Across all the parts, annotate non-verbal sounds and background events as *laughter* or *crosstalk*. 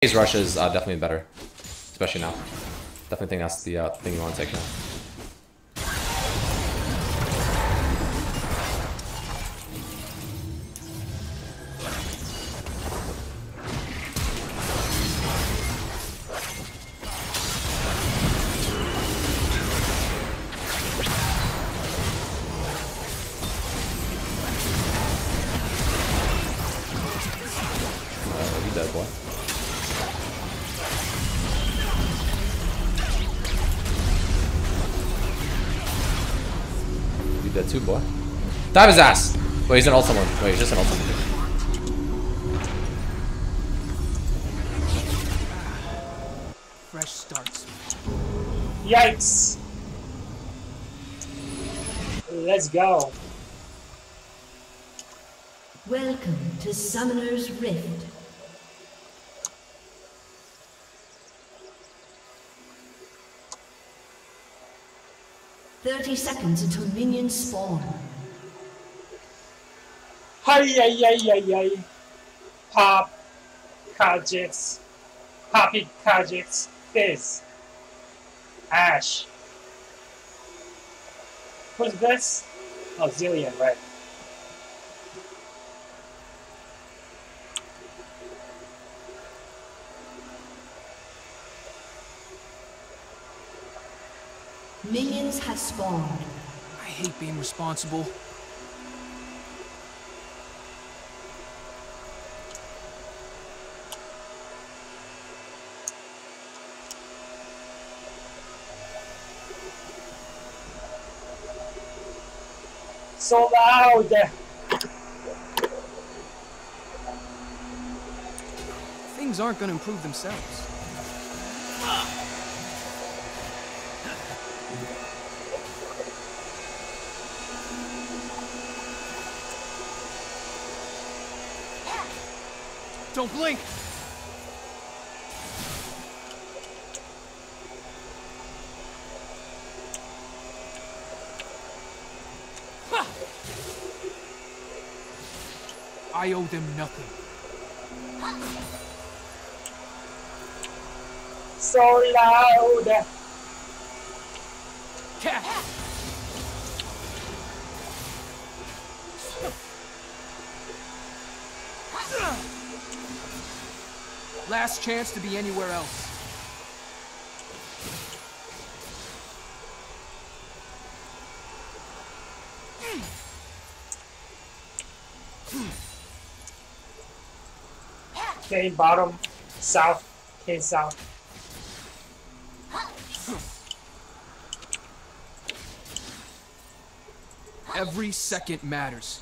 His rush is uh, definitely better, especially now. Definitely think that's the uh, thing you want to take now. Dive his ass! Wait, he's an ult someone. Wait, he's just an ult someone. Fresh starts. Yikes. Let's go. Welcome to Summoner's Rift. Thirty seconds until minions spawn. Hi, hi, hi, hi, hi. Pop Kha'Zix. Poppy Kha'Zix. This. Ash. Who's this? Oh, Zilean, right. Minions have spawned. I hate being responsible. So loud! Things aren't gonna improve themselves. Don't blink! I owe them nothing. So loud! Cat! Last chance to be anywhere else. Okay, bottom, south, okay, south. Every second matters.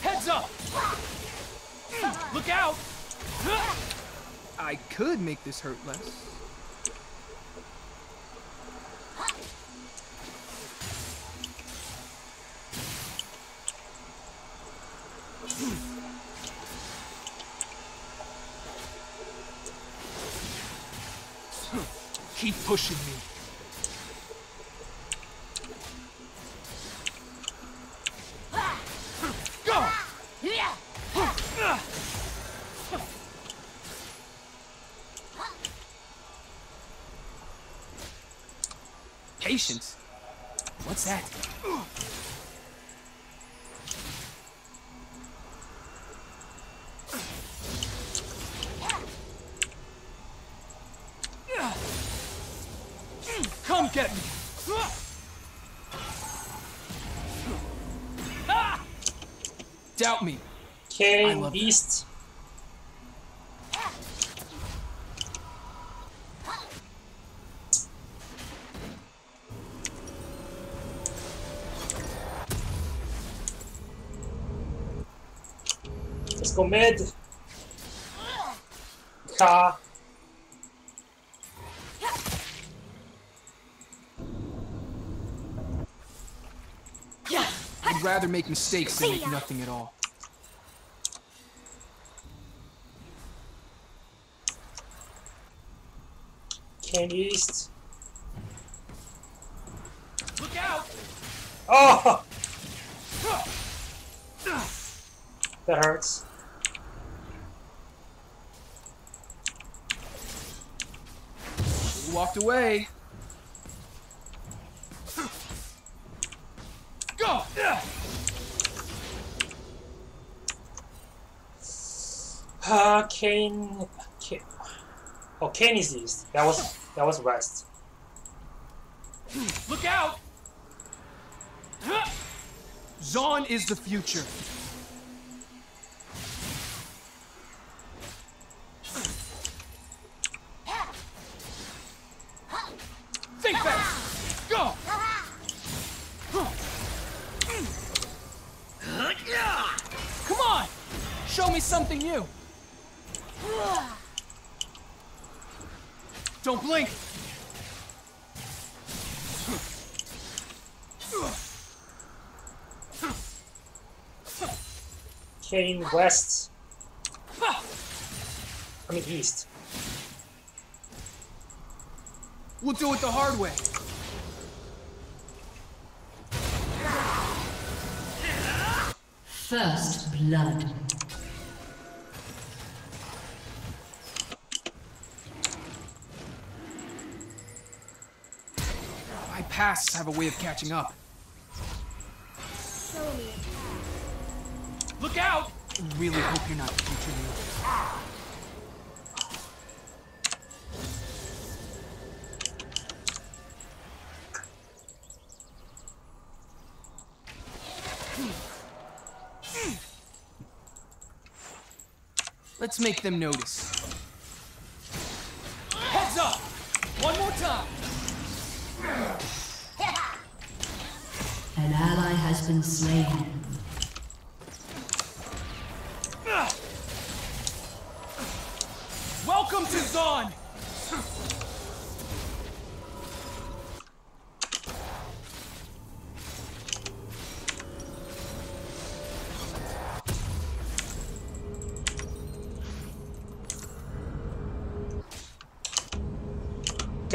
Heads up! Look out! I could make this hurt less. Pushing me. Patience? What's that? King, love that. Let's go mid. Ka. I'd rather make mistakes than make nothing at all. King east. Oh! *laughs* That hurts. Walked away. Go! Uh, Kayn. Kayn. Oh, Kayn is east. That was that was west. Look out! Zaun is the future. West. I mean east. We'll do it the hard way. First blood. My pasts have a way of catching up. Show me. Look out! I really hope you're not the future me. Let's make them notice. Heads up! One more time! An ally has been slain.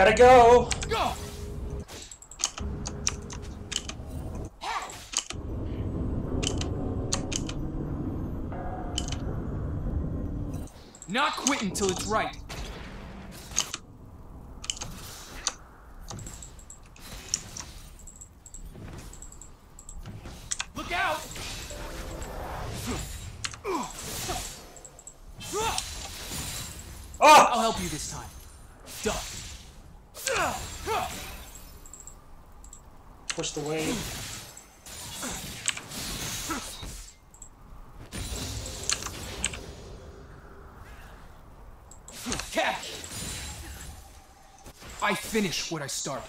Gotta go. Go! Not quit until it's right. Look out! Oh! I'll help you this time. Duck. Pushed away. Catch! I finish what I start.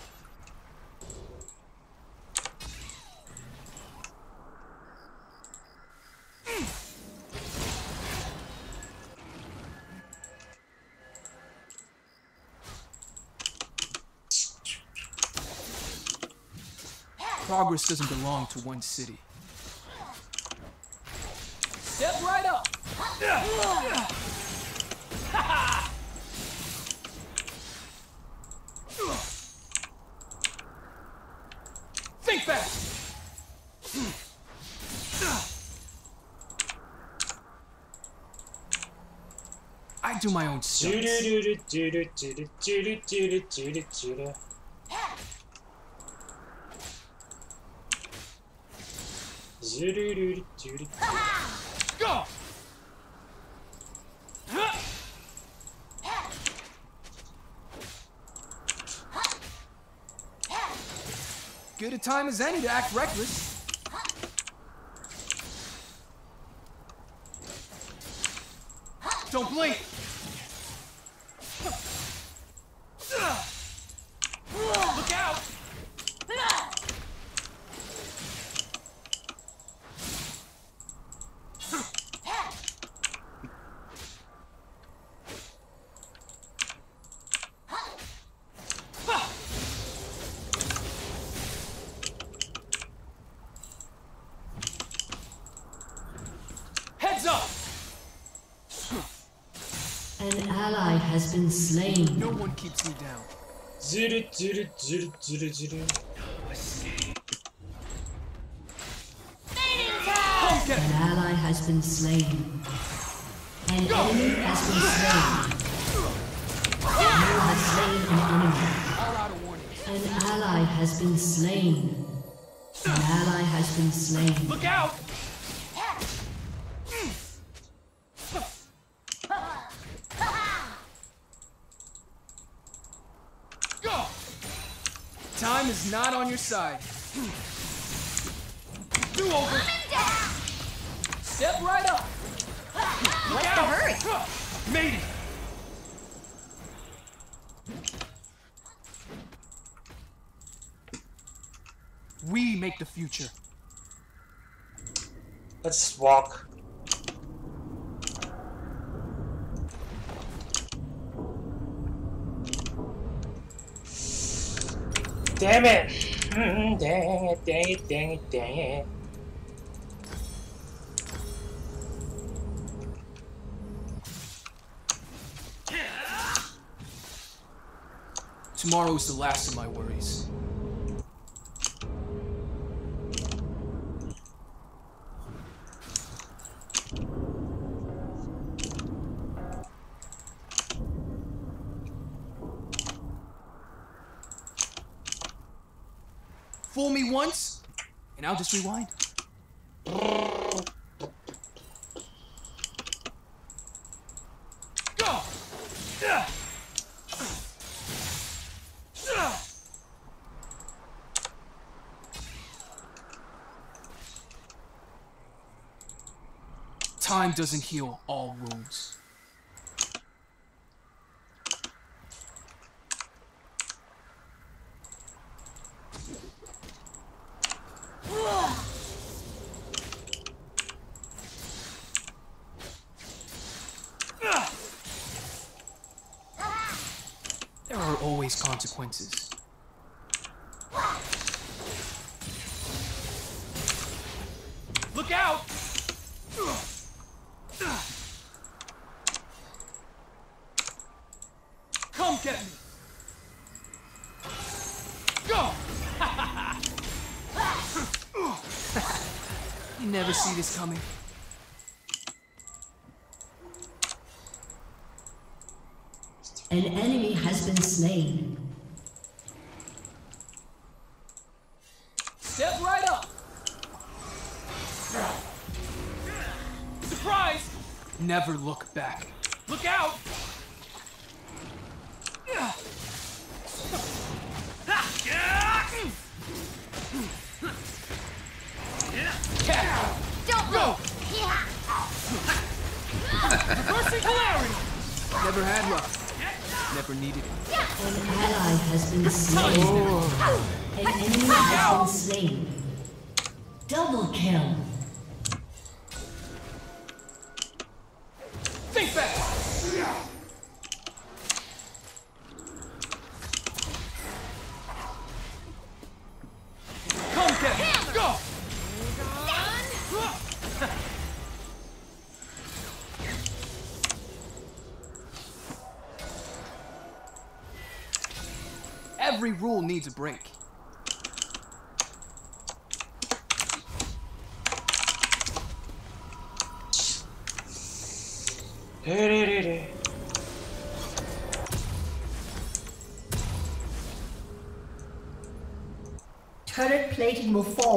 Progress doesn't belong to one city. Step right up! do my own stunts. Go! Good a time as any to act reckless. been slain. No one keeps me down. Zuru, zuru, zuru, zuru, zuru. An ally has been slain. An Go. enemy has been slain. You have slain an enemy. An ally has been slain. An ally has been slain. Look out! Time is not on your side. Do over. Step right up. Look out! hurry? Made it. We make the future. Let's walk. Damn it! Dang it, dang it, dang it, dang it. Tomorrow is the last of my worries. Fool me once, and I'll just rewind. Time doesn't heal all wounds. There are always consequences. Look out! Come get me! Go! *laughs* you never see this coming. An enemy has been slain. Never look back. Look out! Don't Go! Reversing polarity! Never had luck. Never needed it. An ally has been slain. An enemy has been slain. Double kill.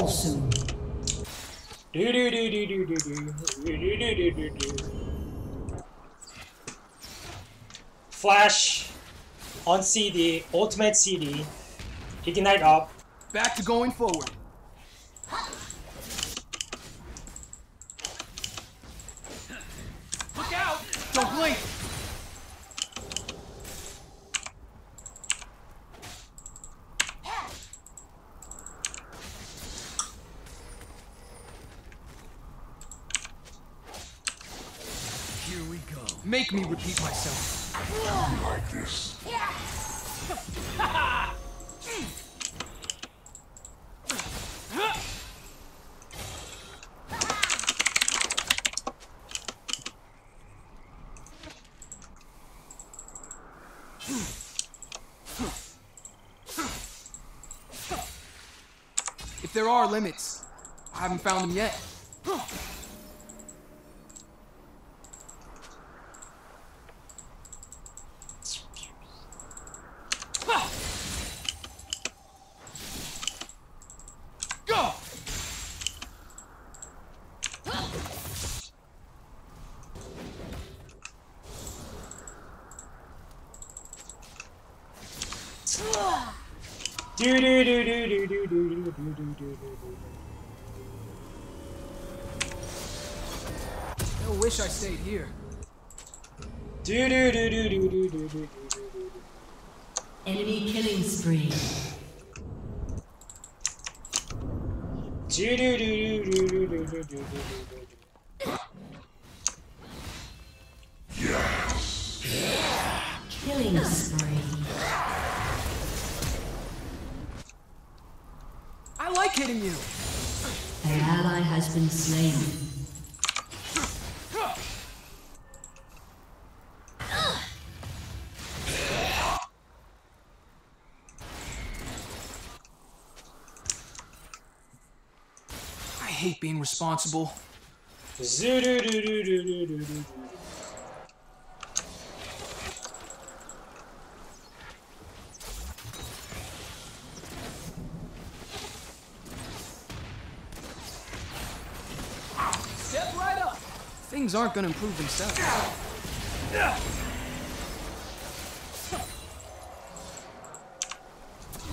Fall soon. Do do do do do do do do do do do do. Flash on CD, ultimate CD, ignite up. Back to going forward. Look out! Don't blink! Here we go. Make me repeat myself. Like this. If there are limits, I haven't found them yet. I wish I stayed here. Do do do do do do do do do do. Enemy killing spree. Do do do do do do do do do do do. I you. An ally has been slain. I hate being responsible. Zoo do do do do do do do. Step right up. Things aren't gonna improve themselves.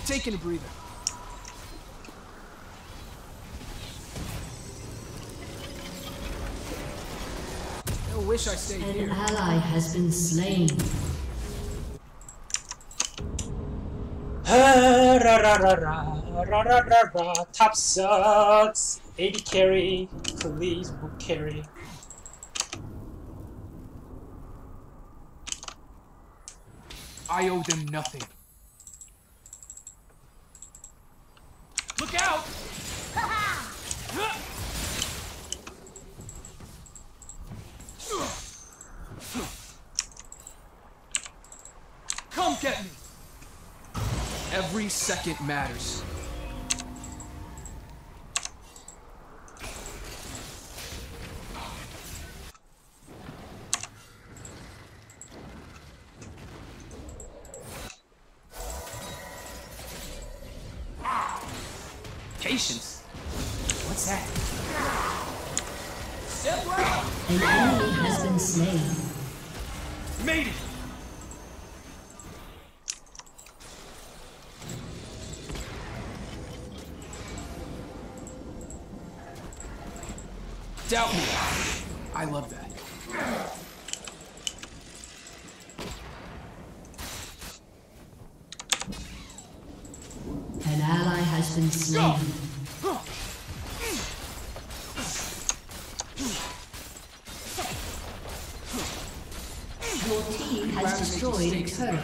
Taking a breather. I wish I stayed An here. ally has been slain. Ra ra ra ra ra ra ra ra. Top sucks. 80 carry. Please book carry. I owe them nothing. Look out! Come get me! Every second matters. Love that. An ally has been slain. Your team has destroyed a mistakes turret.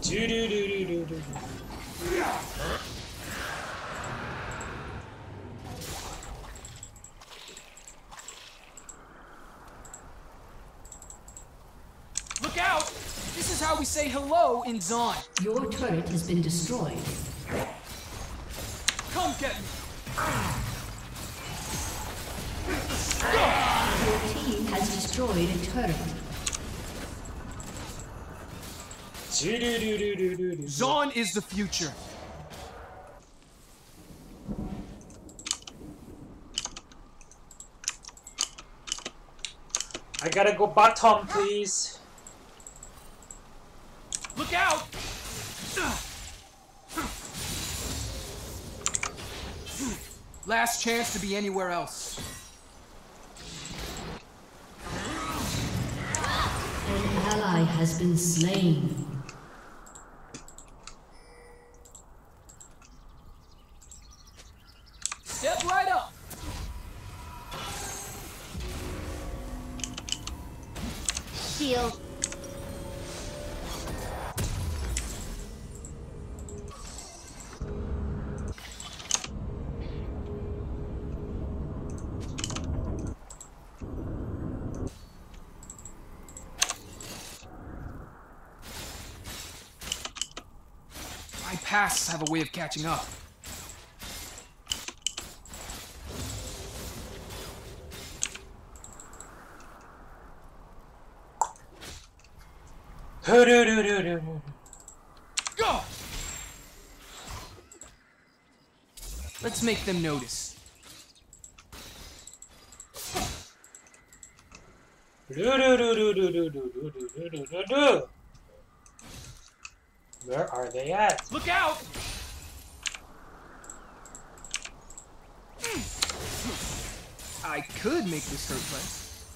do do do. do. Look out! This is how we say hello in Zaun. Your turret has been destroyed. Come get me! Your team has destroyed a turret. Zaun is the future. I gotta go bottom, please. Look out! Last chance to be anywhere else. An ally has been slain. have a way of catching up. Let's make them notice. Where are they at? Look out! I could make this hurt less.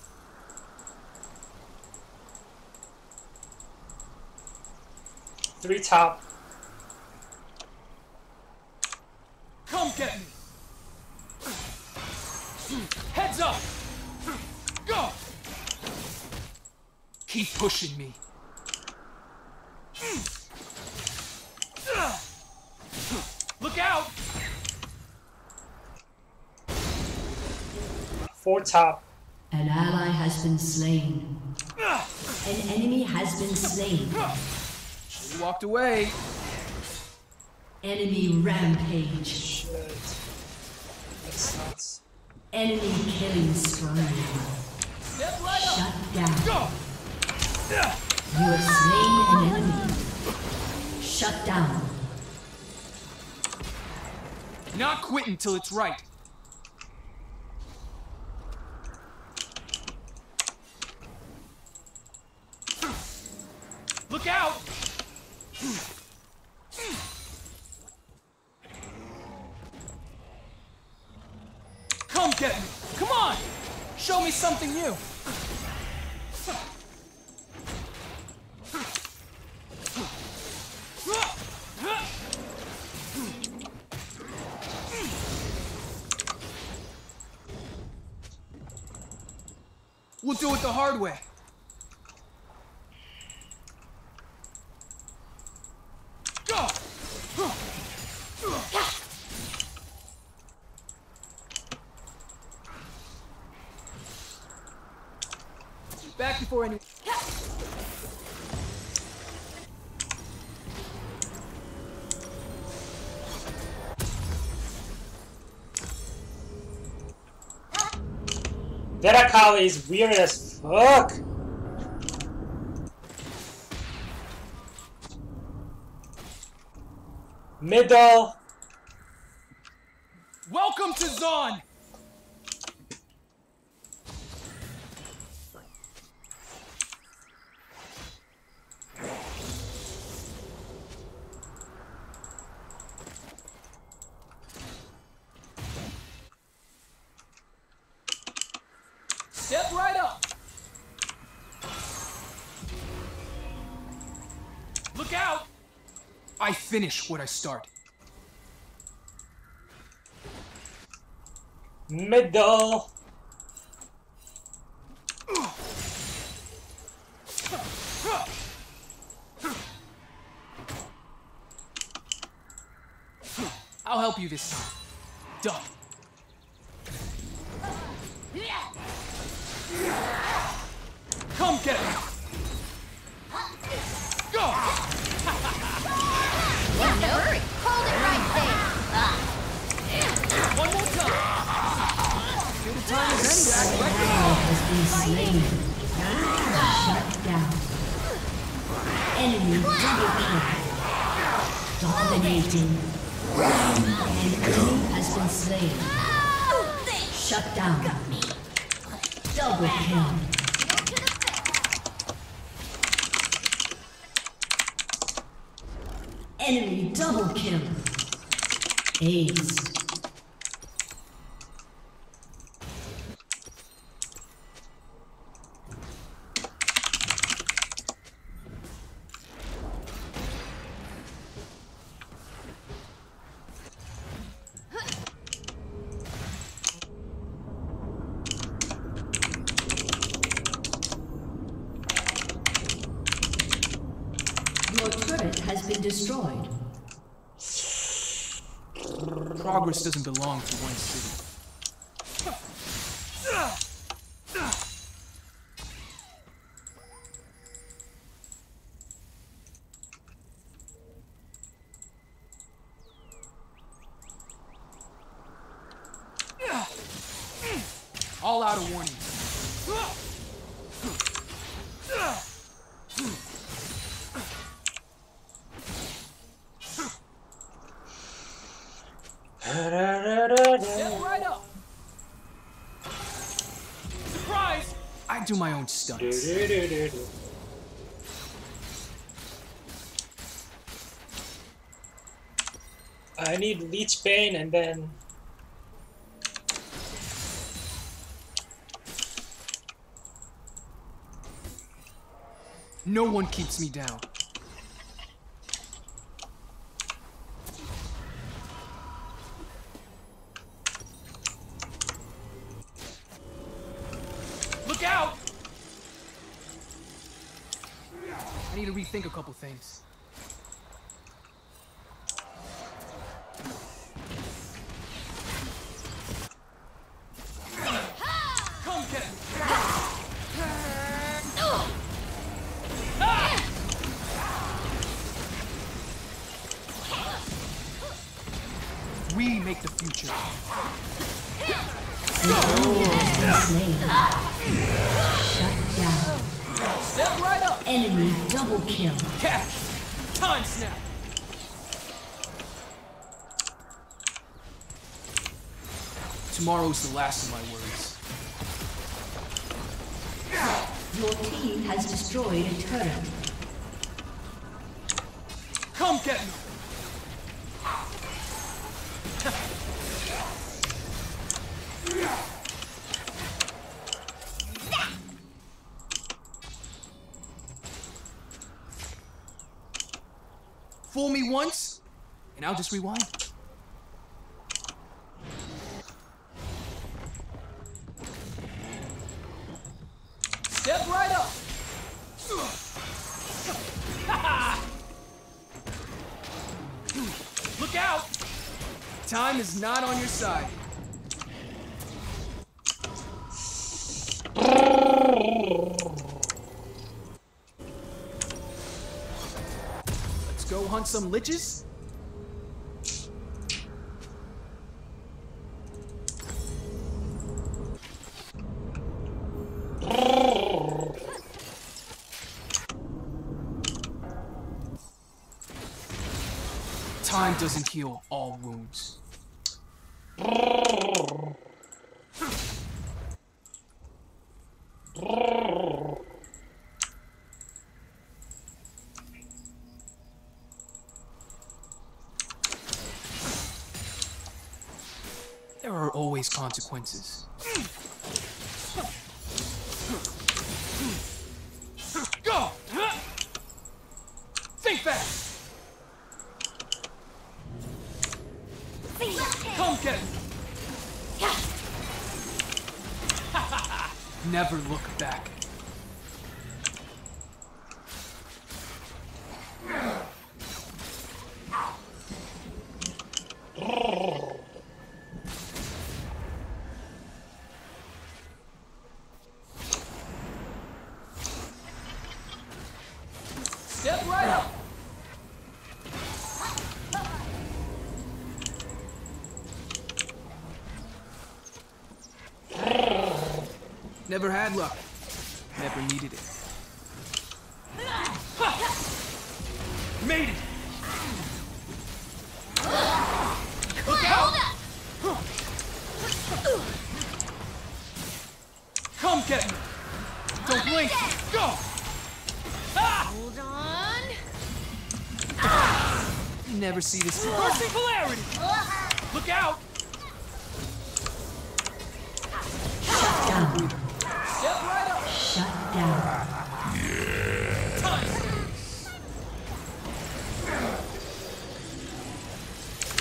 Three top. Come get me! Heads up! Go! Keep pushing me. Look out! Four top. An ally has been slain. An enemy has been slain. You walked away. Enemy rampage. Shit. That's nuts. Enemy killing spree. Step right up! Shut down. Go! You have slain an enemy. Shut down. Not quit until it's right. Look out! Come get me! Come on! Show me something new! Do it the hard way. Back before any. That Akali is weird as fuck. Middle. Finish what I start. Middle. I'll help you this time. Duck. Come get me. Go! What's the hurry? Hold it right there. Ah. One more time. Good a time as any to act An reckless. ally has been slain. Shut down. Enemy double kill. Dominating. An enemy has been slain. Shut down. Double kill. Enemy double kill. Ace. Your turret has been destroyed. Progress doesn't belong to one city. I do my own stunts. I need Lich Bane and then No one keeps me down. Look out! I need to rethink a couple things. The last of my worries. Your team has destroyed a turret. Come get me! Fool me once, and I'll just rewind. Step right up! *laughs* Look out! Time is not on your side. Let's go hunt some liches? Doesn't heal all wounds. There are always consequences. Go! Think fast! Come get it! Never look back. Step right up! Never had luck. Never needed it. Made it! Look out! Come get me! Don't blink! Go! Ah! Hold on. You never see this. Reversing polarity! Look out! Down. Step right up! Shut down. Time!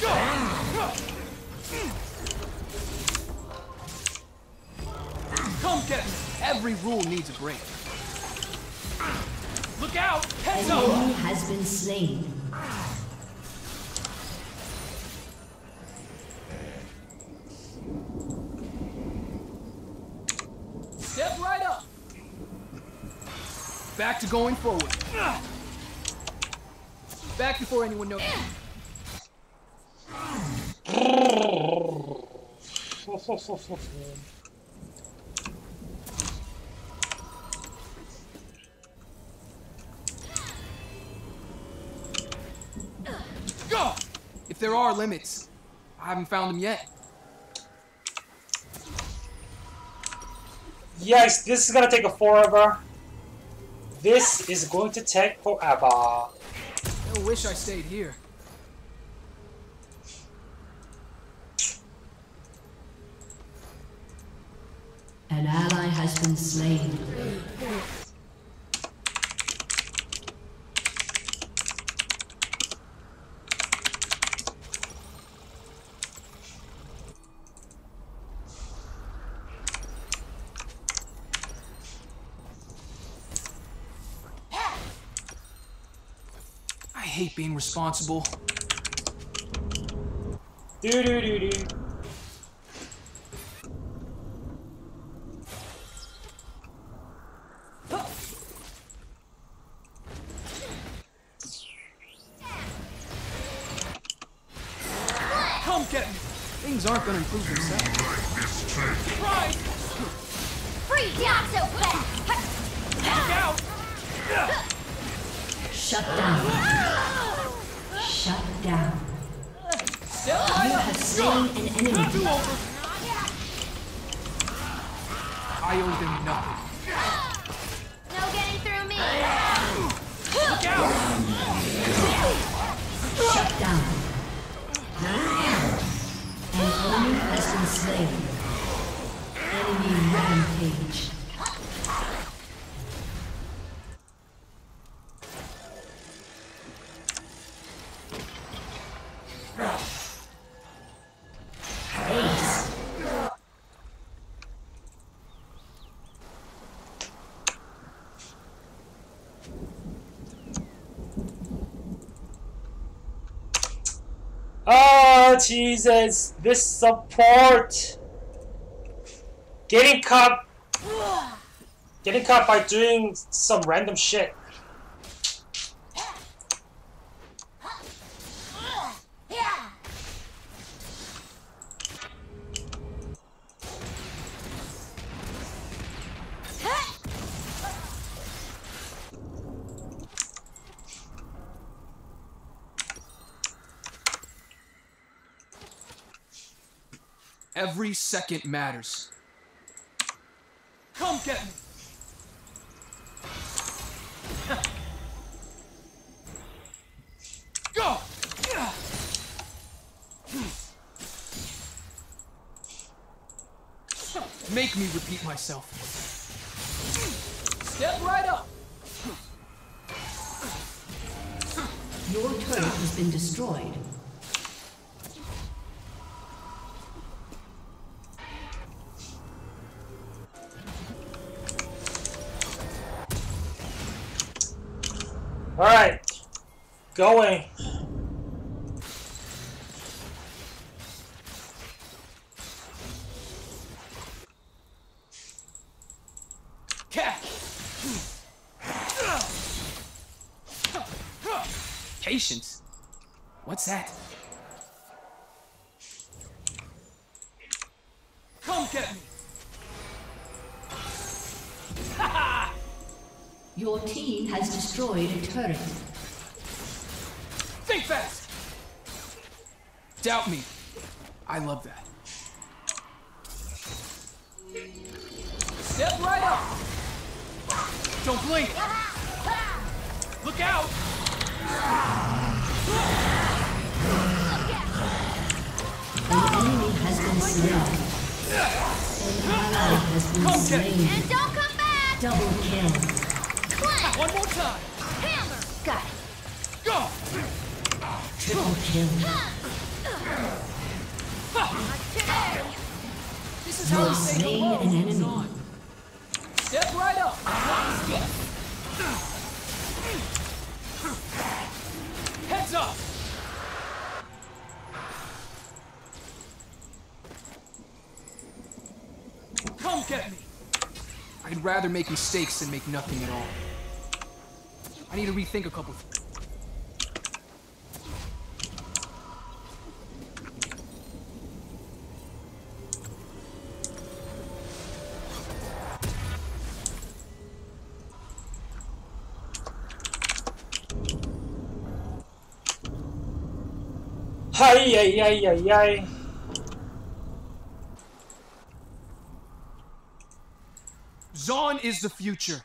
Go! Come get me! Every rule needs a break. Look out! Heads An up! enemy has been slain. Step right up! Back to going forward. Back before anyone knows. If there are limits, I haven't found them yet. Yes, this is gonna take a forever. This is going to take forever. I wish I stayed here. An ally has been slain. I hate being responsible. Do do do do. Come get him. Things aren't gonna improve themselves. Jesus! This support. Getting caught. Getting caught by doing some random shit. Yeah! Every second matters. Come get me. *laughs* Go! Make me repeat myself. Step right up. Your turret has been destroyed. Alright. Going. Patience? What's that? Come get me! Your team has destroyed a turret. Think fast! Doubt me. I love that. Step right up! Don't blink! Look out! An enemy has been slain. An ally has been Come get slain. And don't come back! Double kill. Clank! One more time! Hammer! Got it! Go! Triple kill. Today! This is You how have we say slain hello. an enemy. on. Step right up! Heads up! Come get me! I'd rather make mistakes than make nothing at all. I need to rethink a couple things. Ay, ay, ay, ay, ay. Zaun is the future.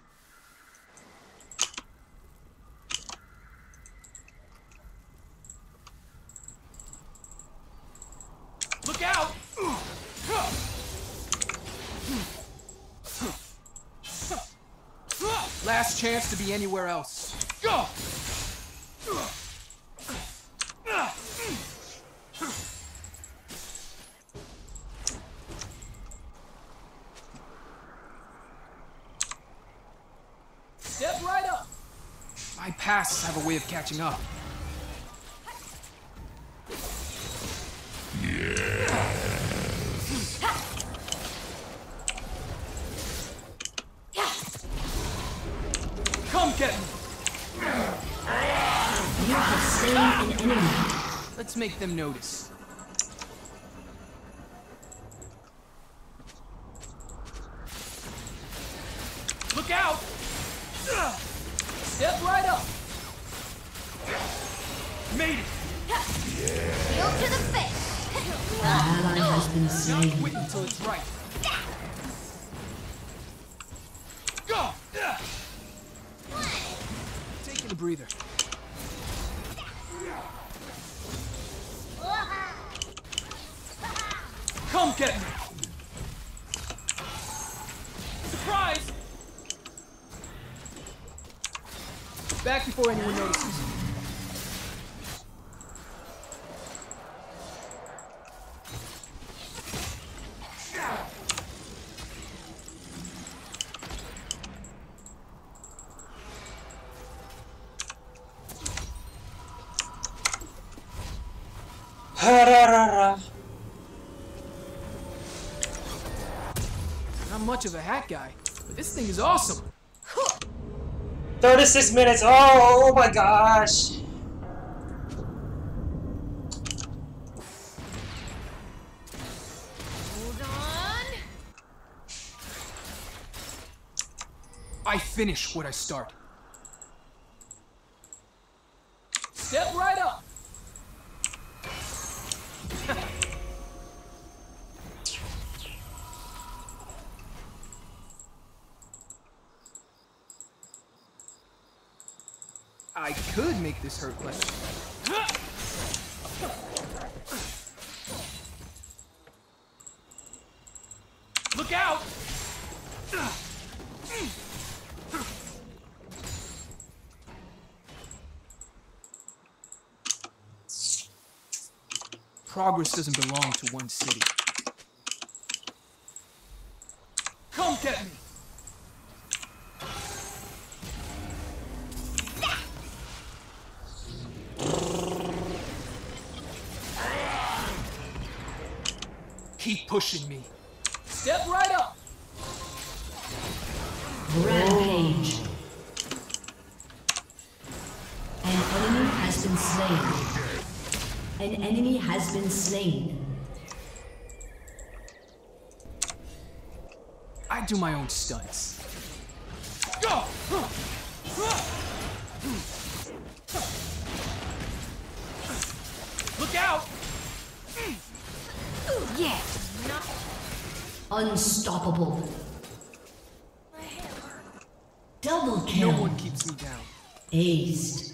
Look out! Last chance to be anywhere else. Go! Step right up. My pasts have a way of catching up. Slain an enemy. Let's make them notice. Look out! Step right up. Made it! Yeah. Heel to the face. An ally has been slain. Wait until it's right. Go! Taking a breather. Come get me! Surprise! Back before anyone notices. Ha-ra-ra-ra. Not much of a hat guy, but this thing is awesome. 36 minutes. Oh, oh my gosh. Hold on. I finish what I start. Step right up. I could make this hurt less. Look out! Progress doesn't belong to one city. Come get me! Pushing me. Step right up. Rampage. An enemy has been slain. An enemy has been slain. I do my own stunts. Go! Look out! Yeah. Not Unstoppable. my hammer. Double No kill. one keeps me down. Aced.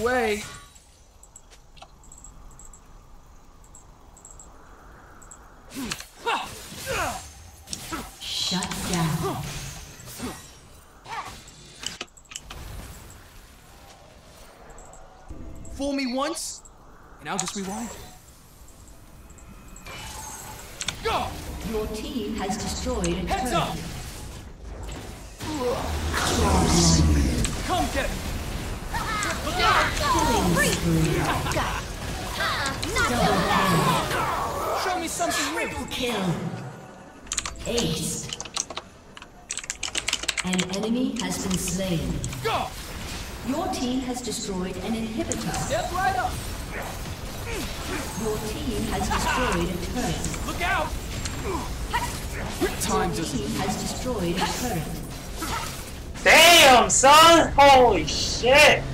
Away. Shut down. Fool me once, and I'll just rewind. Go! Your team has destroyed a Heads up! turret. Come me something new! Kill. Ace. An enemy has been slain. Go! Your team has destroyed an inhibitor. Step right up! Your team has destroyed a turret. Look out! Time Your doesn't. team has destroyed a turret. Damn, son! Holy shit! Victor